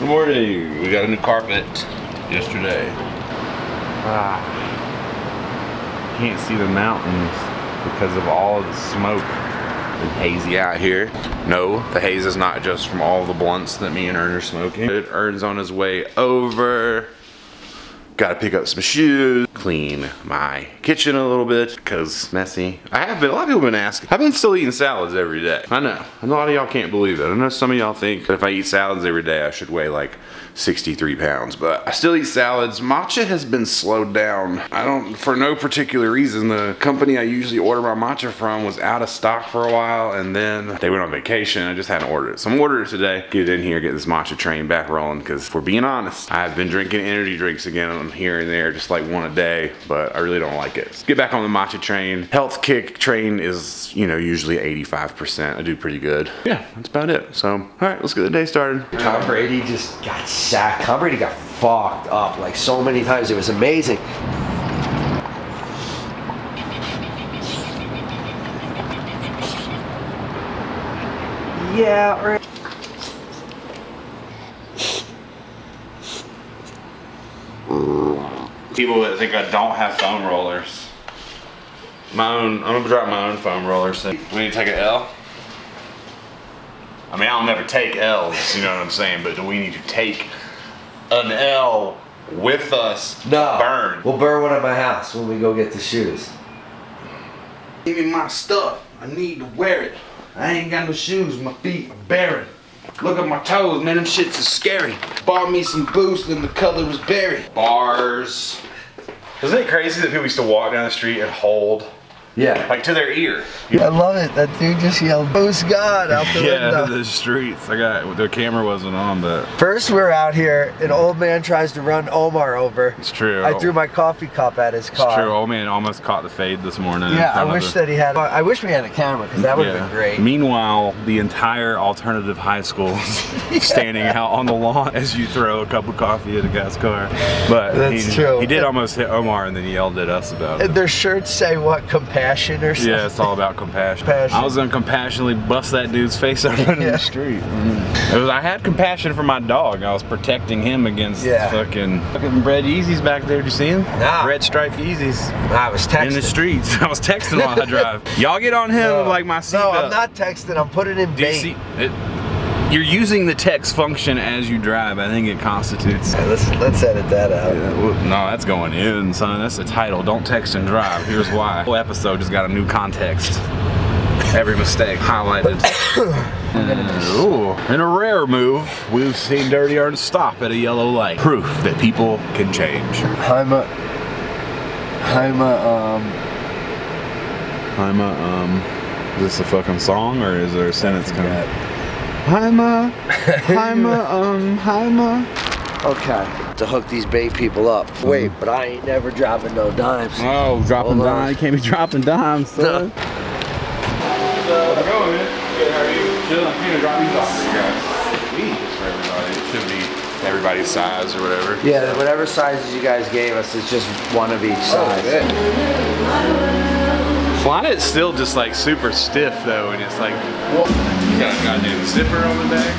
Good morning. We got a new carpet yesterday. Ah, can't see the mountains because of all of the smoke. And hazy out here. No, the haze is not just from all the blunts that me and Ern are smoking. It Ern's on his way over. Gotta pick up some shoes, clean my kitchen a little bit, cause messy. I have been, a lot of people have been asking. I've been still eating salads every day. I know, a lot of y'all can't believe it. I know some of y'all think that if I eat salads every day, I should weigh like 63 pounds, but I still eat salads. Matcha has been slowed down. I don't, for no particular reason. The company I usually order my matcha from was out of stock for a while, and then they went on vacation. I just hadn't ordered it. So I'm ordering it today. Get it in here, get this matcha train back rolling, because if we're being honest, I've been drinking energy drinks again here and there, just like one a day, but I really don't like it. Let's get back on the matcha train. Health kick train is, you know, usually 85%. I do pretty good. Yeah, that's about it. So, all right, let's get the day started. Tom Brady just got sacked. Tom Brady got fucked up like so many times. It was amazing. Yeah, right. People that think I don't have foam rollers. My own, I'm gonna drop my own foam rollers. So we need to take an L. I mean, I'll never take L's, you know what I'm saying? But do we need to take an L with us No. burn? We'll burn one at my house when we go get the shoes. Give me my stuff. I need to wear it. I ain't got no shoes. My feet are barren. Look at my toes, man. Them shits is scary. Bought me some boost and the color was berry. Bars. Isn't it crazy that people used to walk down the street and hold, Yeah. like to their ear? I love it. That dude just yelled, Boost God out the Yeah, window. the streets. I got the camera wasn't on, but First, we're out here. An old man tries to run Omar over. it's true. I threw my coffee cup at his It's car. true. Old man almost caught the fade this morning. Yeah, I wish the- that he had. I wish we had a camera because that would have Yeah. been great. Meanwhile, the entire alternative high school is standing out on the lawn as you throw a cup of coffee at a guy's car. But That's he, true. he did almost hit Omar and then he yelled at us about it. Their shirts say what? Compassion or something. Yeah, it's all about compassion. Compassion. I was gonna compassionally bust that dude's face open in the street. It was, I had compassion for my dog. I was protecting him against Yeah. fucking fucking red Yeezys back there. Did you see him? Nah. Red Stripe Yeezys I was texting. in the streets. I was texting while I drive. Y'all get on him No. like my No, seatbelt. I'm not texting. I'm putting in Do you bait. You're using the text function as you drive. I think it constitutes. Alright, let's let's edit that out. Yeah, well, no, that's going in, son. That's the title. Don't text and drive. Here's why. The whole episode just got a new context. Every mistake highlighted. Uh, ooh, in a rare move, we've seen Dirty Ernest stop at a yellow light. Proof that people can change. I'm a. I'm a. Um. I'm a, um, is this a fucking song or is there a sentence coming? Forgot. I'm a, I'm a, um, I'm. Okay. To hook these bait people up. Wait, but I ain't never dropping no dimes. Oh, dropping Hold dimes. You can't be dropping dimes, son. How's it going, man? Good, how are you? Chilling. I'm gonna drop these off for you guys. Sweet. Just for everybody. It should be everybody's size or whatever. Yeah, whatever sizes you guys gave us, it's just one of each size. Flyknit's still just like super stiff though, and it's like, you got a goddamn zipper on the back.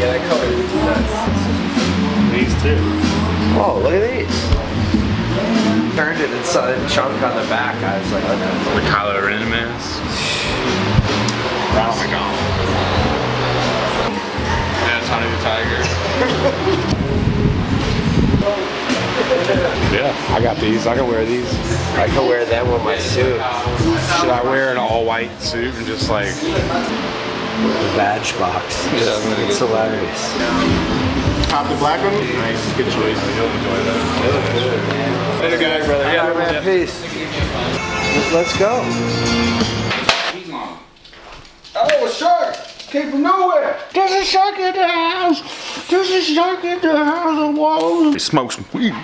Yeah, that color is nuts. These two. Oh, look at these. Turned it inside chunk on the back. I was like, okay. The Kylo Ren mask. Oh my god. Yeah, Tony the Tiger. yeah, I got these. I can wear these. I can wear them with my suit. Should I wear an all white suit and just like The badge box. Yeah, I'm gonna it's hilarious. Pop the black one. nice, good choice. You'll enjoy that. Later, guys, brother. All right, man, peace. Let's go. Oh, a shark! Came from nowhere. There's a shark in the house. There's a shark in the house. Whoa. Smoke some weed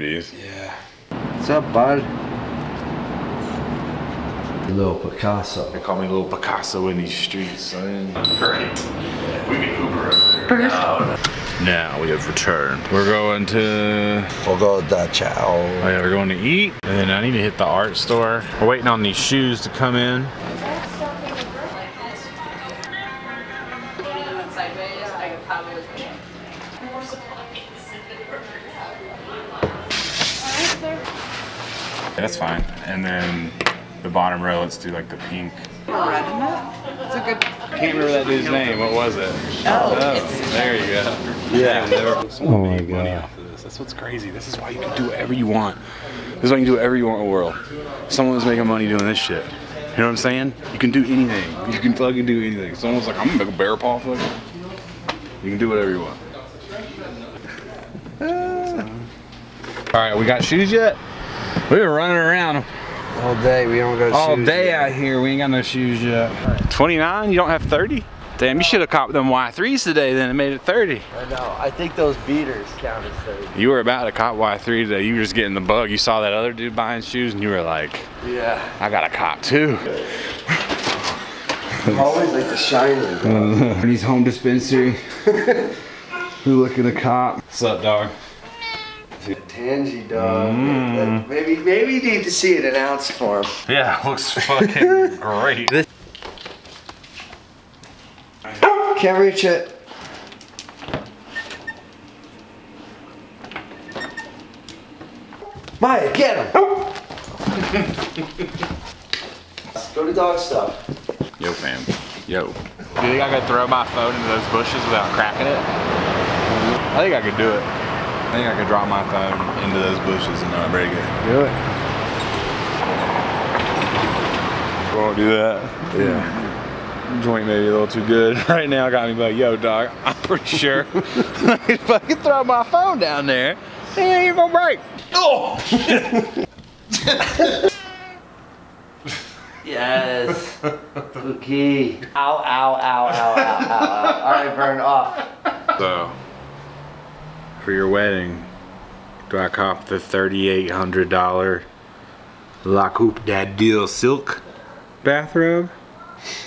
there, boy. The NMDs. Yeah. What's up, bud? Little Picasso. They call me little Picasso in these streets, son. Great. We can Uber over there. Now we have returned. We're going to Fogo de Chão. Oh yeah, we're going to eat, and then I need to hit the art store. We're waiting on these shoes to come in. That's fine. And then the bottom row, let's do like the pink. red in. It's a good. Can't remember that dude's name. What was it? Oh, oh there you go. Yeah. Someone oh made money off of this. That's what's crazy. This is why you can do whatever you want. This is why you can do whatever you want in the world. Someone was making money doing this shit. You know what I'm saying? You can do anything. You can fucking do anything. Someone's like, I'm gonna make a bear paw fucking. You can do whatever you want. All right, we got shoes yet? We've been running around All day, we don't go all shoes day yet. out here. We ain't got no shoes yet. 29? You don't have 30? Damn, you should have caught them Y3s today then and made it 30. I know. I think those beaters count as 30. You were about to cop Y3 today. You were just getting the bug. You saw that other dude buying shoes and you were like, Yeah. I got a cop too. Always like the shiny. He's home dispensary. Who looking a cop? What's up, dog? The Tangy dog. Mm. Maybe maybe you need to see it announced for him. Yeah, looks fucking great. This Can't reach it. Maya, get him! Go to dog stuff. Yo, fam. Yo. Do you think I could throw my phone into those bushes without cracking it? I think I could do it. I think I could drop my phone into those bushes and not break it. Do it. Won't do that. Yeah. Joint maybe a little too good. Right now got me like, yo, dog, I'm pretty sure I could throw my phone down there. It ain't gonna break. Oh! Yes. Cookie. Ow, ow, ow, ow, ow, ow, ow. Alright, burn off. So, for your wedding, do I cop the $3,800 La Coupe des Dieux silk bathrobe?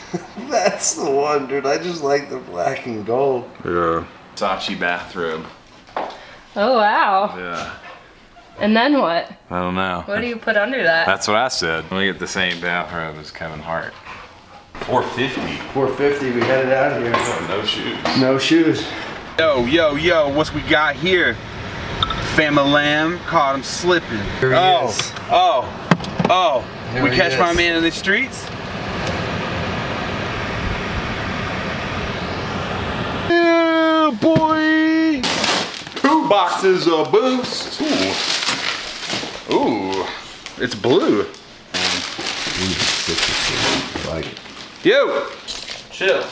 That's the one, dude. I just like the black and gold. Yeah. Sachi bathrobe. Oh wow. Yeah. And then what? I don't know. What do you put under that? That's what I said. Let me get the same bathrobe as Kevin Hart. 450 450, we headed out of here. No shoes. No shoes. Yo, yo, yo, what's we got here? Fama Lamb caught him slipping. Here he oh, is. oh, oh. Here we he catch my man in the streets? Yeah, boy. Two boxes of boost. Ooh. Ooh. It's blue. Like it. Yo, chill.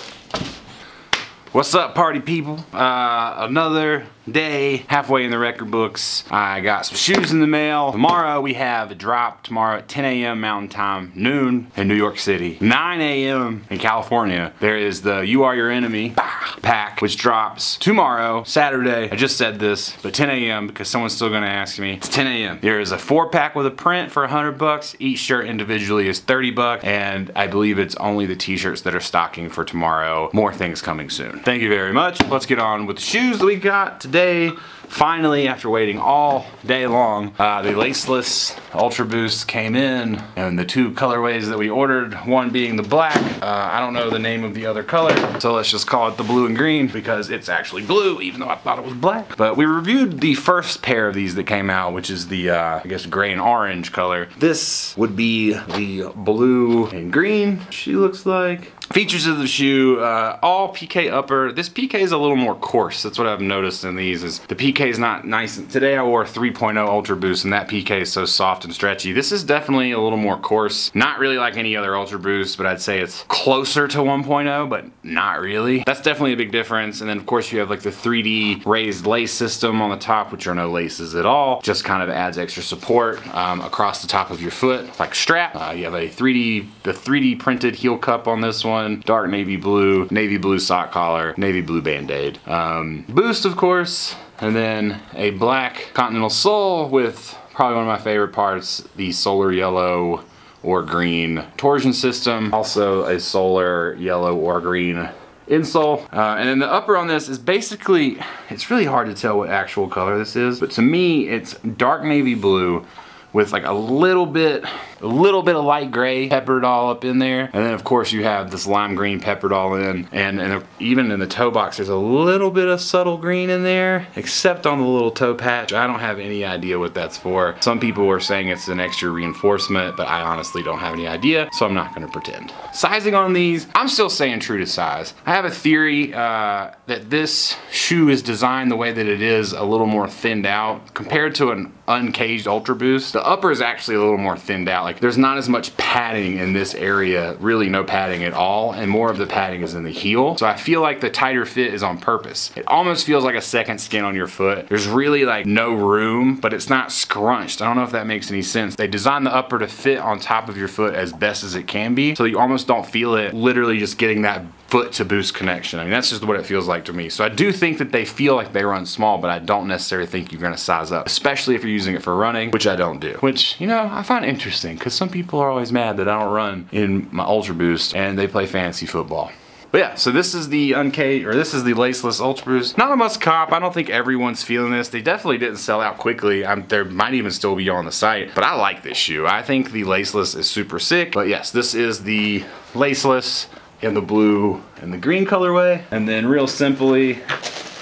What's up, party people? Uh, another day halfway in the record books. I got some shoes in the mail. Tomorrow we have a drop tomorrow at 10 a.m. Mountain Time, noon in New York City, 9 a.m. in California. There is the You Are Your Enemy pack, which drops tomorrow, Saturday. I just said this, but 10 a.m. because someone's still gonna ask me. It's 10 a.m. There is a four pack with a print for 100 bucks. Each shirt individually is 30 bucks, and I believe it's only the t-shirts that are stocking for tomorrow. More things coming soon. Thank you very much. Let's get on with the shoes that we got today. Finally, after waiting all day long, uh, the laceless Ultra Boost came in, and the two colorways that we ordered, one being the black, uh, I don't know the name of the other color, so let's just call it the blue and green because it's actually blue, even though I thought it was black. But we reviewed the first pair of these that came out, which is the, uh, I guess, gray and orange color. This would be the blue and green, she looks like. Features of the shoe, uh, all PK upper. This PK is a little more coarse. That's what I've noticed in these is the PK is not nice. Today I wore a 3.0 Ultra Boost and that PK is so soft and stretchy. This is definitely a little more coarse. Not really like any other Ultra Boost, but I'd say it's closer to 1.0, but not really. That's definitely a big difference. And then of course you have like the 3D raised lace system on the top, which are no laces at all. Just kind of adds extra support um, across the top of your foot, like strap. Uh, you have a 3D, the 3D printed heel cup on this one, dark navy blue, navy blue sock collar, navy blue band-aid. Um, boost, of course, and then a black Continental sole with probably one of my favorite parts, the solar yellow or green torsion system. Also a solar yellow or green insole. Uh, and then the upper on this is basically, it's really hard to tell what actual color this is, but to me, it's dark navy blue with like a little bit, a little bit of light gray peppered all up in there. And then of course you have this lime green peppered all in. And, and even in the toe box, there's a little bit of subtle green in there, except on the little toe patch. I don't have any idea what that's for. Some people were saying it's an extra reinforcement, but I honestly don't have any idea, so I'm not gonna pretend. Sizing on these, I'm still saying true to size. I have a theory uh, that this shoe is designed the way that it is a little more thinned out compared to an uncaged Ultra Boost. The upper is actually a little more thinned out. Like there's not as much padding in this area, really no padding at all, and more of the padding is in the heel. So I feel like the tighter fit is on purpose. It almost feels like a second skin on your foot. There's really like no room, but it's not scrunched. I don't know if that makes any sense. They designed the upper to fit on top of your foot as best as it can be, so you almost don't feel it literally just getting that foot to boost connection. I mean, that's just what it feels like to me. So I do think that they feel like they run small, but I don't necessarily think you're gonna size up, especially if you're using it for running, which I don't do. Which, you know, I find interesting because some people are always mad that I don't run in my Ultra Boost and they play fantasy football. But yeah, so this is the uncaged, or this is the laceless Ultra Boost. Not a must cop. I don't think everyone's feeling this. They definitely didn't sell out quickly. I'm, there might even still be on the site, but I like this shoe. I think the laceless is super sick. But yes, this is the laceless in the blue and the green colorway. And then real simply,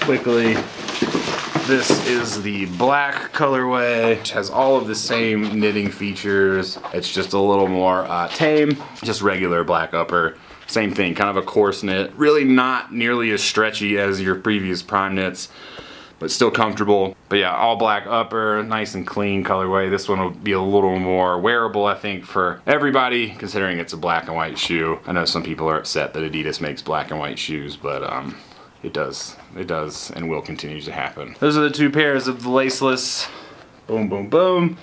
quickly, this is the black colorway, which has all of the same knitting features. It's just a little more uh, tame, just regular black upper. Same thing, kind of a coarse knit. Really not nearly as stretchy as your previous prime knits, but still comfortable. But yeah, all black upper, nice and clean colorway. This one will be a little more wearable, I think, for everybody, considering it's a black and white shoe. I know some people are upset that Adidas makes black and white shoes, but um, it does. It does and will continue to happen. Those are the two pairs of the laceless. Boom, boom, boom.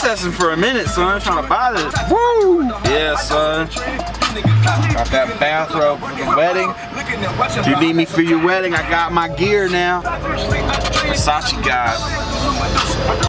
Pressing for a minute, son, trying to buy this. Woo! Yeah, son. Got that bathrobe for the wedding. If you need me for your wedding, I got my gear now. Versace guy.